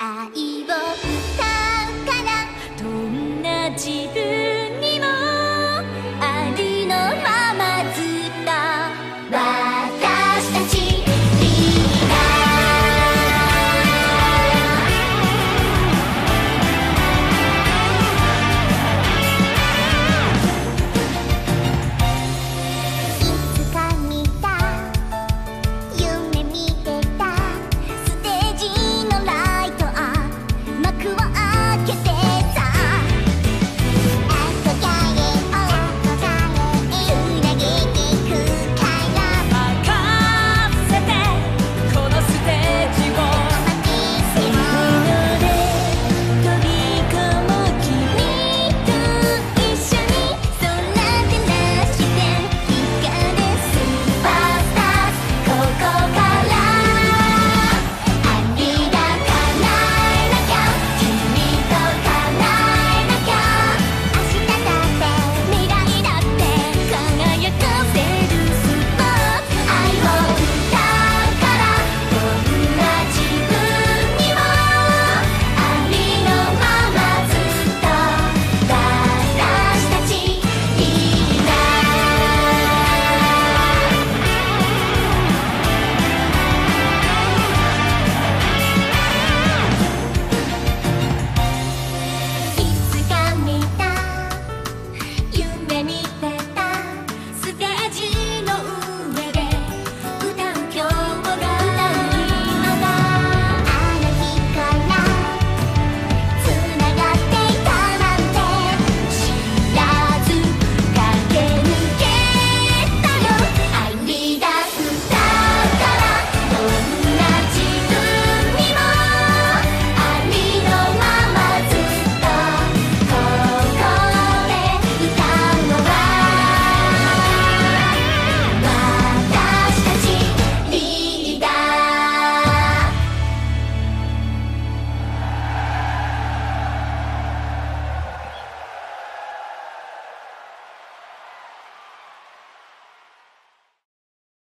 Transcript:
愛を歌うからどんな自分